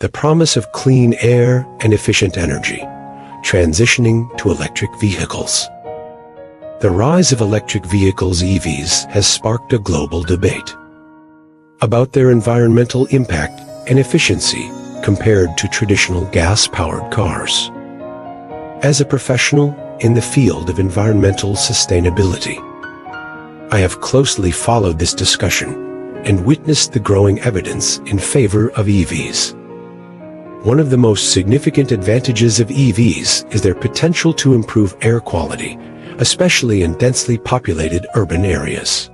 the promise of clean air and efficient energy, transitioning to electric vehicles. The rise of electric vehicles EVs has sparked a global debate about their environmental impact and efficiency compared to traditional gas-powered cars. As a professional in the field of environmental sustainability, I have closely followed this discussion and witnessed the growing evidence in favor of EVs. One of the most significant advantages of EVs is their potential to improve air quality, especially in densely populated urban areas.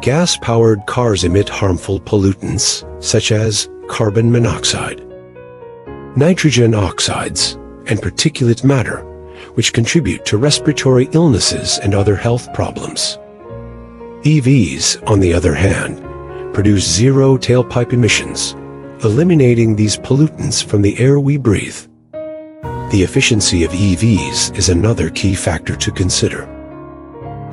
Gas-powered cars emit harmful pollutants, such as carbon monoxide, nitrogen oxides, and particulate matter, which contribute to respiratory illnesses and other health problems. EVs, on the other hand, produce zero tailpipe emissions, eliminating these pollutants from the air we breathe. The efficiency of EVs is another key factor to consider.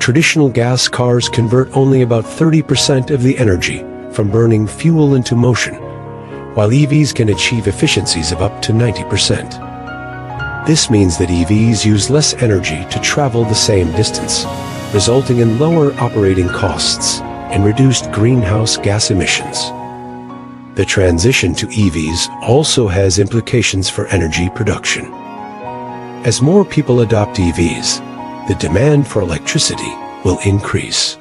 Traditional gas cars convert only about 30% of the energy from burning fuel into motion, while EVs can achieve efficiencies of up to 90%. This means that EVs use less energy to travel the same distance, resulting in lower operating costs and reduced greenhouse gas emissions. The transition to EVs also has implications for energy production. As more people adopt EVs, the demand for electricity will increase.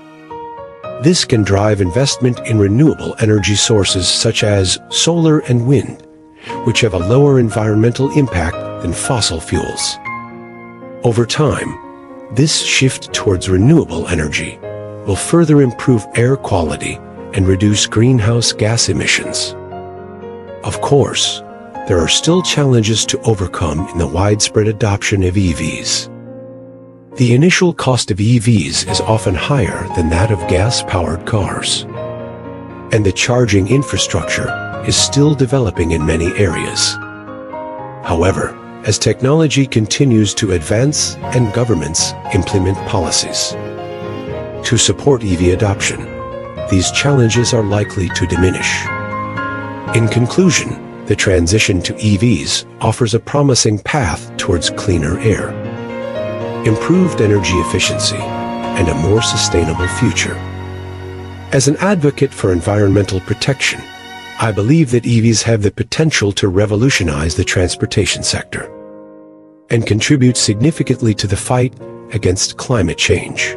This can drive investment in renewable energy sources such as solar and wind, which have a lower environmental impact than fossil fuels. Over time, this shift towards renewable energy will further improve air quality and reduce greenhouse gas emissions. Of course, there are still challenges to overcome in the widespread adoption of EVs. The initial cost of EVs is often higher than that of gas-powered cars. And the charging infrastructure is still developing in many areas. However, as technology continues to advance and governments implement policies. To support EV adoption, these challenges are likely to diminish. In conclusion, the transition to EVs offers a promising path towards cleaner air, improved energy efficiency, and a more sustainable future. As an advocate for environmental protection, I believe that EVs have the potential to revolutionize the transportation sector and contribute significantly to the fight against climate change.